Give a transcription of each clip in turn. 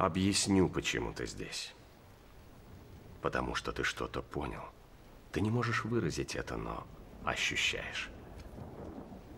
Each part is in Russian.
Объясню, почему ты здесь. Потому что ты что-то понял. Ты не можешь выразить это, но ощущаешь.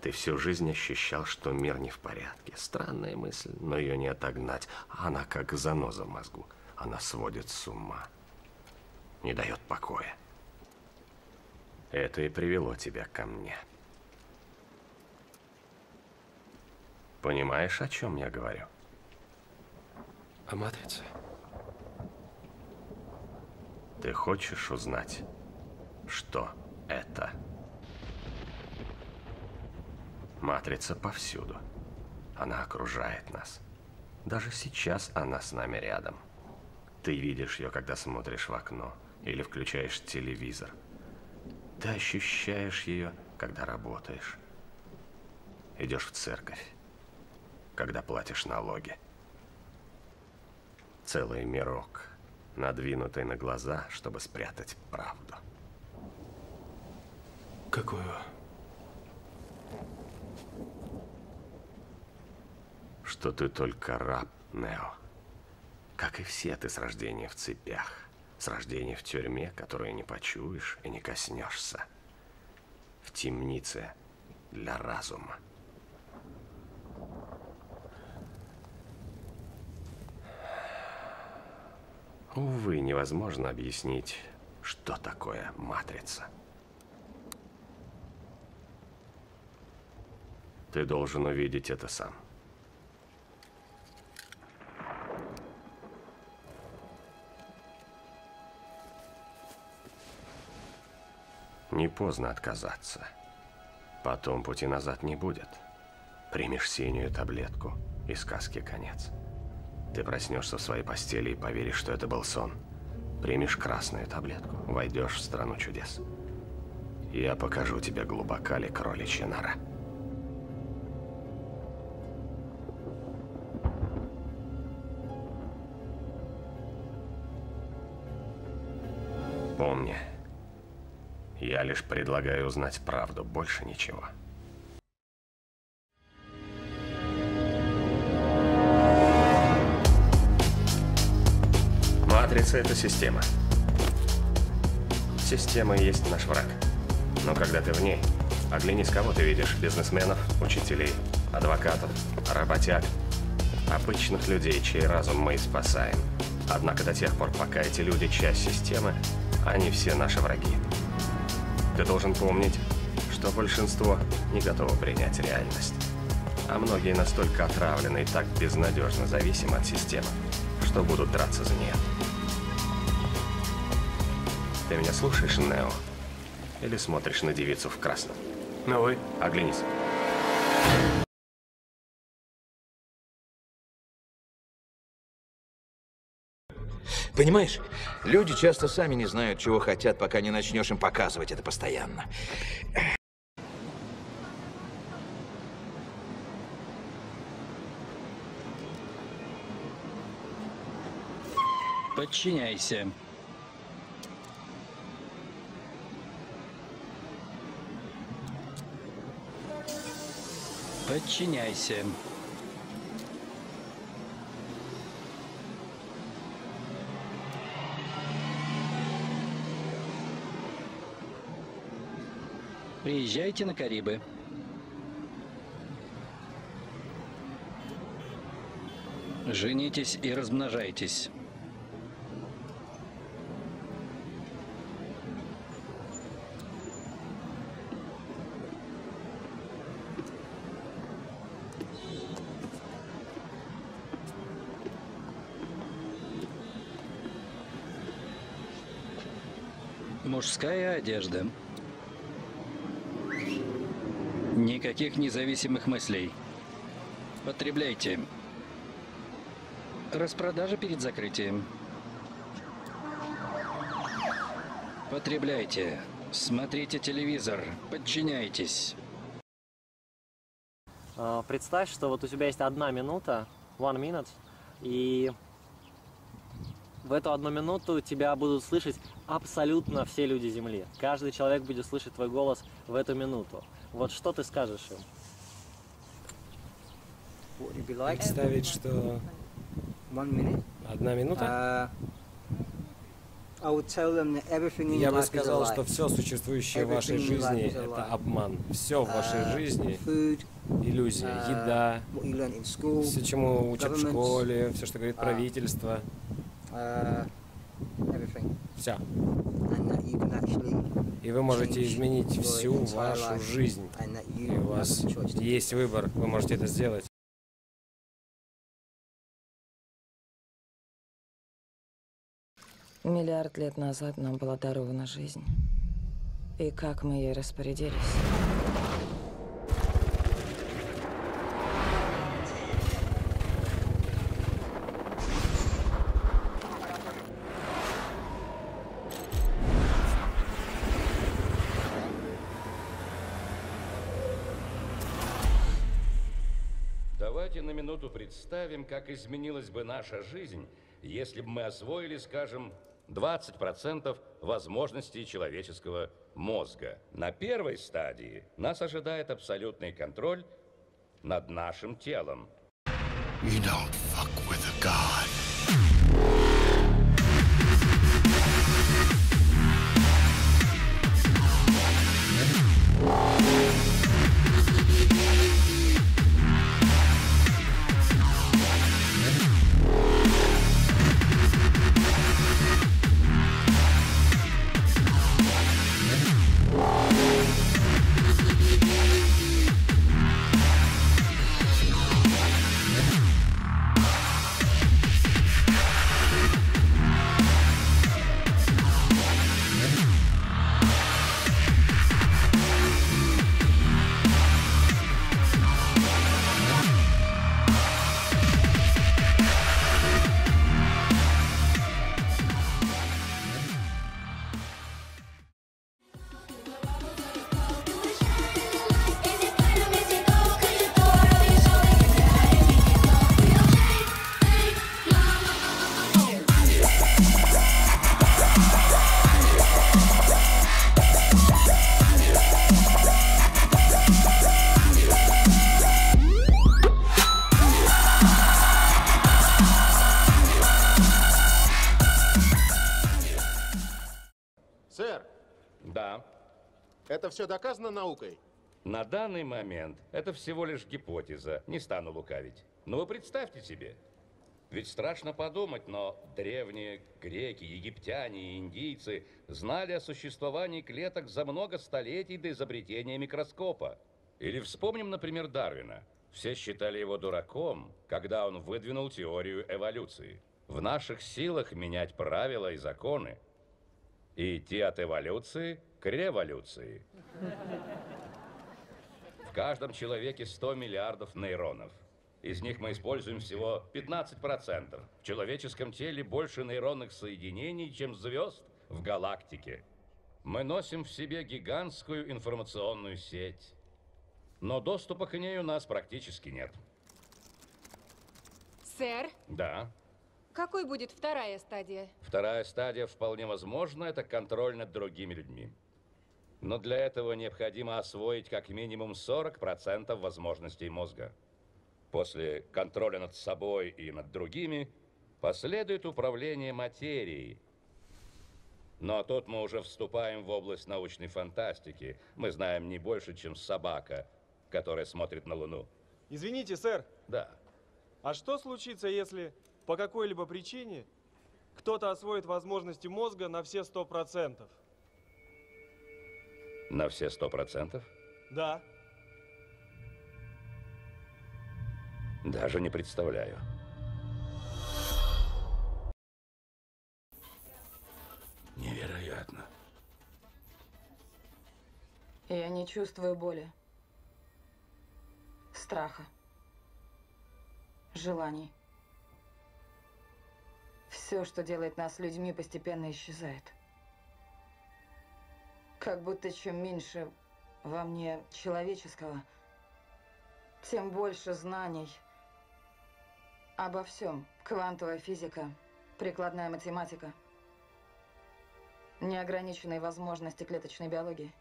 Ты всю жизнь ощущал, что мир не в порядке. Странная мысль, но ее не отогнать. Она как заноза в мозгу. Она сводит с ума. Не дает покоя. Это и привело тебя ко мне. Понимаешь, о чем я говорю? О матрице. Ты хочешь узнать, что это? Матрица повсюду. Она окружает нас. Даже сейчас она с нами рядом. Ты видишь ее, когда смотришь в окно или включаешь телевизор. Ты ощущаешь ее, когда работаешь. Идешь в церковь, когда платишь налоги. Целый мирок, надвинутый на глаза, чтобы спрятать правду. Какую? что ты только раб, Нео. Как и все ты с рождения в цепях, с рождения в тюрьме, которую не почуешь и не коснешься. В темнице для разума. Увы, невозможно объяснить, что такое матрица. Ты должен увидеть это сам. Не поздно отказаться. Потом пути назад не будет. Примешь синюю таблетку, и сказки конец. Ты проснешься в своей постели и поверишь, что это был сон. Примешь красную таблетку, войдешь в страну чудес. Я покажу тебе глубока ли кроличья нора. Помни, я лишь предлагаю узнать правду, больше ничего. Матрица – это система. Система есть наш враг. Но когда ты в ней, оглянись, кого ты видишь. Бизнесменов, учителей, адвокатов, работяг. Обычных людей, чей разум мы и спасаем. Однако до тех пор, пока эти люди часть системы, они все наши враги. Ты должен помнить, что большинство не готово принять реальность. А многие настолько отравлены и так безнадежно зависимы от системы, что будут драться за нее. Ты меня слушаешь, Нео? Или смотришь на девицу в красном? Но вы... Оглянись. Понимаешь, люди часто сами не знают, чего хотят, пока не начнешь им показывать это постоянно. Подчиняйся. Подчиняйся. Приезжайте на Карибы. Женитесь и размножайтесь. Мужская одежда. Никаких независимых мыслей. Потребляйте. Распродажа перед закрытием. Потребляйте. Смотрите телевизор. Подчиняйтесь. А, Представь, что вот у тебя есть одна минута, one minute, и в эту одну минуту тебя будут слышать абсолютно все люди Земли. Каждый человек будет слышать твой голос в эту минуту. Вот что ты скажешь им? Представить, что Одна минута. uh, Я бы сказал, что все существующее в вашей жизни это обман. Все в вашей Uh, жизни иллюзия. uh, Еда, все, чему учат в школе, все, что говорит правительство. Uh, everything, Все. and that you can actually И вы можете изменить всю вашу жизнь. И у вас есть выбор, вы можете это сделать. Миллиард лет назад нам была дарована жизнь. И как мы ей распорядились? Давайте на минуту представим, как изменилась бы наша жизнь, если бы мы освоили, скажем, 20% возможностей человеческого мозга. На первой стадии нас ожидает абсолютный контроль над нашим телом. You don't доказано наукой? на данный момент это всего лишь гипотеза, не стану лукавить. Но вы представьте себе, ведь страшно подумать, но древние греки, египтяне и индийцы знали о существовании клеток за много столетий до изобретения микроскопа. Или вспомним, например, Дарвина. Все считали его дураком, когда он выдвинул теорию эволюции. В наших силах менять правила и законы и идти от эволюции к революции. В каждом человеке 100 миллиардов нейронов. Из них мы используем всего 15%. В человеческом теле больше нейронных соединений, чем звезд в галактике. Мы носим в себе гигантскую информационную сеть. Но доступа к ней у нас практически нет. Сэр, Да. какой будет вторая стадия? Вторая стадия вполне возможна, это контроль над другими людьми. Но для этого необходимо освоить как минимум 40% возможностей мозга. После контроля над собой и над другими последует управление материей. Но тут мы уже вступаем в область научной фантастики. Мы знаем не больше, чем собака, которая смотрит на Луну. Извините, сэр, Да. а что случится, если по какой-либо причине кто-то освоит возможности мозга на все сто процентов? На все сто процентов? Да. Даже не представляю. Невероятно. Я не чувствую боли, страха, желаний. Все, что делает нас людьми, постепенно исчезает. Как будто чем меньше во мне человеческого, тем больше знаний обо всем. Квантовая физика, прикладная математика, неограниченные возможности клеточной биологии.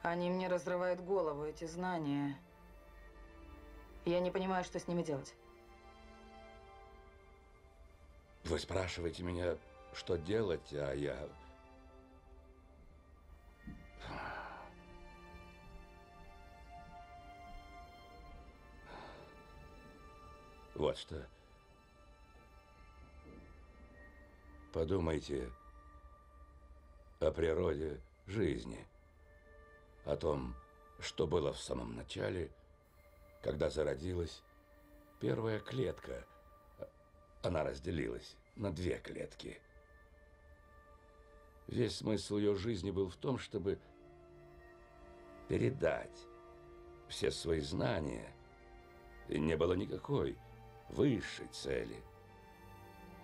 Они мне разрывают голову, эти знания. Я не понимаю, что с ними делать. Вы спрашиваете меня, что делать, а я... Вот что. Подумайте о природе жизни, о том, что было в самом начале, когда зародилась первая клетка. Она разделилась на две клетки. Весь смысл ее жизни был в том, чтобы передать все свои знания, и не было никакой высшей цели.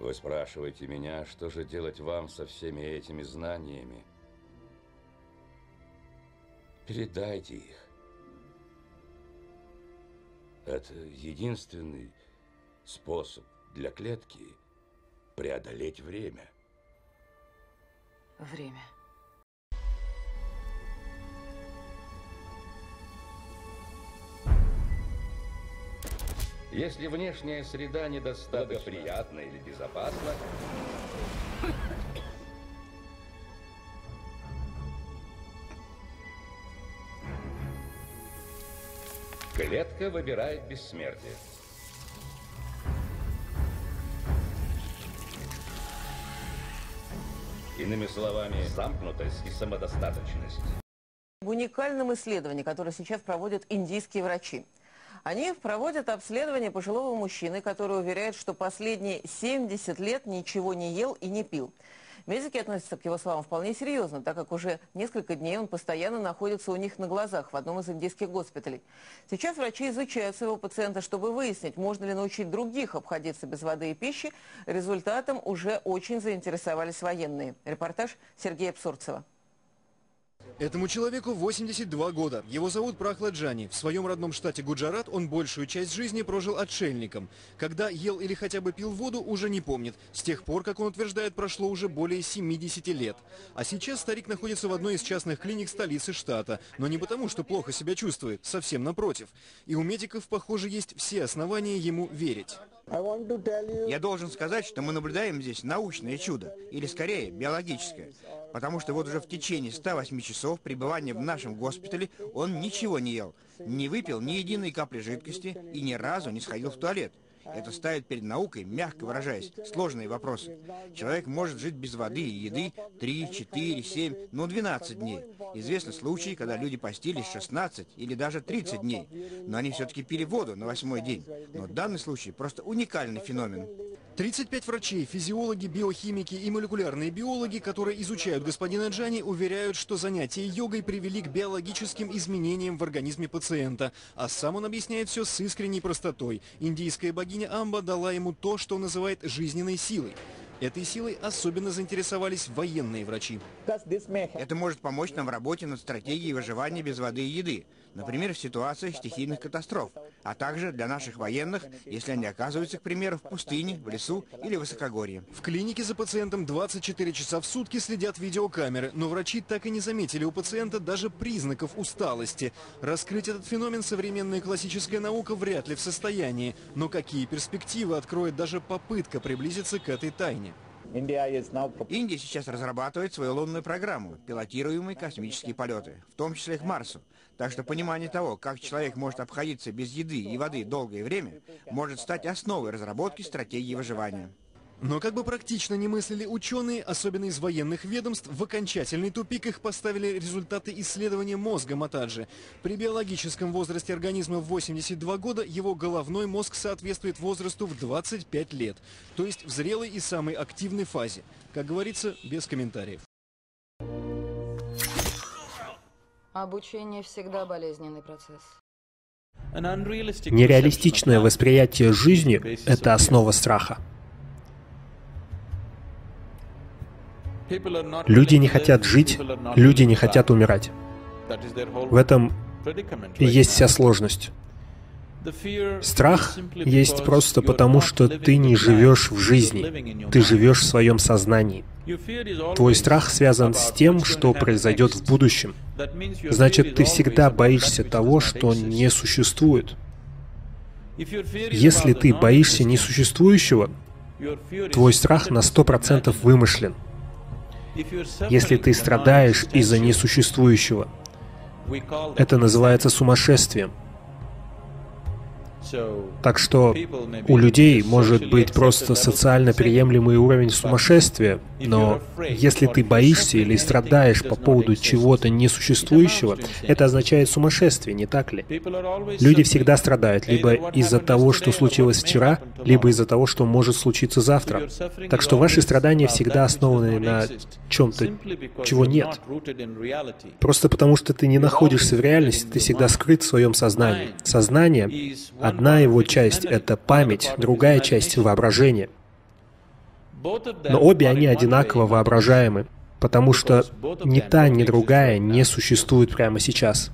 Вы спрашиваете меня, что же делать вам со всеми этими знаниями? Передайте их. Это единственный способ для клетки преодолеть время. Время. Если внешняя среда недостаточно приятна или безопасна, клетка выбирает бессмертие. Иными словами, замкнутость и самодостаточность. В уникальном исследовании, которое сейчас проводят индийские врачи. Они проводят обследование пожилого мужчины, который уверяет, что последние 70 лет ничего не ел и не пил. Медики относятся к его словам вполне серьезно, так как уже несколько дней он постоянно находится у них на глазах в одном из индийских госпиталей. Сейчас врачи изучают своего пациента, чтобы выяснить, можно ли научить других обходиться без воды и пищи. Результатом уже очень заинтересовались военные. Репортаж Сергея Псурцева. Этому человеку 82 года. Его зовут Прахладжани. В своем родном штате Гуджарат он большую часть жизни прожил отшельником. Когда ел или хотя бы пил воду, уже не помнит. С тех пор, как он утверждает, прошло уже более 70 лет. А сейчас старик находится в одной из частных клиник столицы штата. Но не потому, что плохо себя чувствует, совсем напротив. И у медиков, похоже, есть все основания ему верить. Я должен сказать, что мы наблюдаем здесь научное чудо, или скорее биологическое. Потому что вот уже в течение 108 часов пребывания в нашем госпитале он ничего не ел, не выпил ни единой капли жидкости и ни разу не сходил в туалет. Это ставит перед наукой, мягко выражаясь, сложные вопросы. Человек может жить без воды и еды 3, 4, 7, ну 12 дней. Известны случаи, когда люди постились 16 или даже 30 дней, но они все-таки пили воду на восьмой день. Но данный случай просто уникальный феномен. 35 врачей, физиологи, биохимики и молекулярные биологи, которые изучают господина Джани, уверяют, что занятия йогой привели к биологическим изменениям в организме пациента. А сам он объясняет все с искренней простотой. Индийская богиня Амба дала ему то, что называет жизненной силой. Этой силой особенно заинтересовались военные врачи. Это может помочь нам в работе над стратегией выживания без воды и еды, например, в ситуациях стихийных катастроф, а также для наших военных, если они оказываются, к примеру, в пустыне, в лесу или высокогорье. В клинике за пациентом 24 часа в сутки следят видеокамеры, но врачи так и не заметили у пациента даже признаков усталости. Раскрыть этот феномен современная классическая наука вряд ли в состоянии, но какие перспективы откроет даже попытка приблизиться к этой тайне? Индия сейчас разрабатывает свою лунную программу, пилотируемые космические полеты, в том числе к Марсу. Так что понимание того, как человек может обходиться без еды и воды долгое время, может стать основой разработки стратегии выживания. Но как бы практично не мыслили ученые, особенно из военных ведомств, в окончательный тупик их поставили результаты исследования мозга Матаджи. При биологическом возрасте организма в 82 года его головной мозг соответствует возрасту в 25 лет, то есть в зрелой и самой активной фазе. Как говорится, без комментариев. Обучение всегда болезненный процесс. Нереалистичное восприятие жизни – это основа страха. Люди не хотят жить, люди не хотят умирать. В этом и есть вся сложность. Страх есть просто потому, что ты не живешь в жизни, ты живешь в своем сознании. Твой страх связан с тем, что произойдет в будущем. Значит, ты всегда боишься того, что не существует. Если ты боишься несуществующего, Твой страх на 100% вымышлен. Если ты страдаешь из-за несуществующего, это называется сумасшествием. Так что у людей может быть просто социально приемлемый уровень сумасшествия, но если ты боишься или страдаешь по поводу чего-то несуществующего, это означает сумасшествие, не так ли? Люди всегда страдают либо из-за того, что случилось вчера, либо из-за того, что может случиться завтра. Так что ваши страдания всегда основаны на чем-то, чего нет. Просто потому, что ты не находишься в реальности, ты всегда скрыт в своем сознании. Сознание — одна его часть — это память, другая часть — воображение. Но обе они одинаково воображаемы, потому что ни та, ни другая не существует прямо сейчас.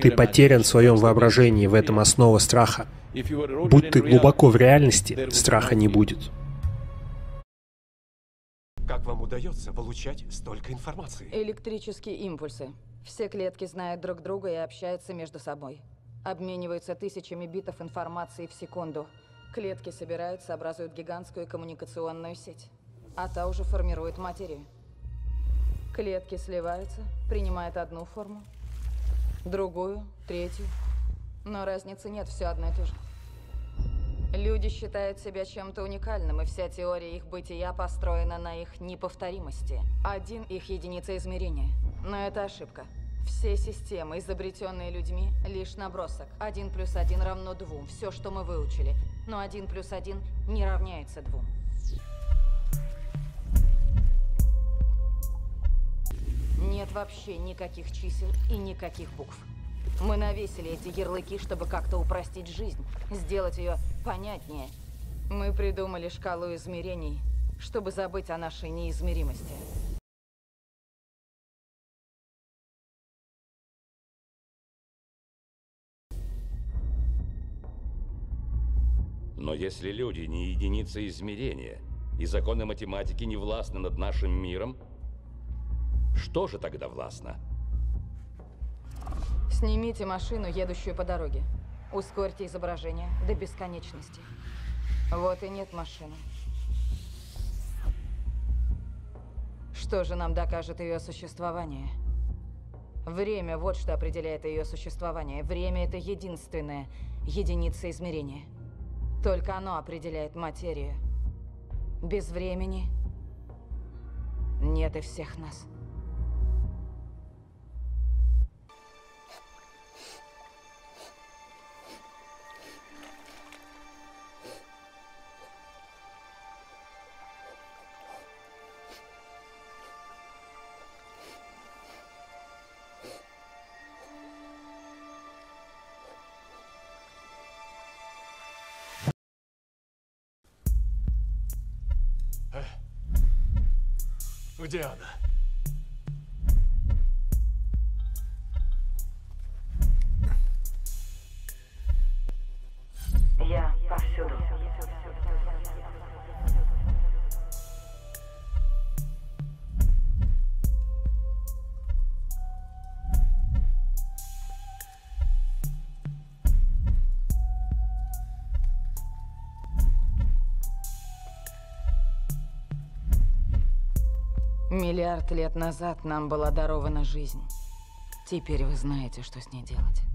Ты потерян в своем воображении, в этом основа страха. Будь ты глубоко в реальности, страха не будет. Как вам удается получать столько информации? Электрические импульсы. Все клетки знают друг друга и общаются между собой. Обмениваются тысячами битов информации в секунду. Клетки собираются, образуют гигантскую коммуникационную сеть. А та уже формирует материю. Клетки сливаются, принимают одну форму, другую, третью. Но разницы нет, все одно и то же. Люди считают себя чем-то уникальным, и вся теория их бытия построена на их неповторимости. Один их единица измерения. Но это ошибка. Все системы, изобретенные людьми, лишь набросок. Один плюс один равно двум. Все, что мы выучили. Но один плюс один не равняется двум. Нет вообще никаких чисел и никаких букв. Мы навесили эти ярлыки, чтобы как-то упростить жизнь, сделать ее понятнее. Мы придумали шкалу измерений, чтобы забыть о нашей неизмеримости. Но если люди не единицы измерения, и законы математики не властны над нашим миром, что же тогда властно? Снимите машину, едущую по дороге. Ускорьте изображение до бесконечности. Вот и нет машины. Что же нам докажет ее существование? Время – вот что определяет ее существование. Время – это единственная единица измерения. Только оно определяет материю. Без времени нет и всех нас. Где она? Я Миллиард лет назад нам была дарована жизнь. Теперь вы знаете, что с ней делать.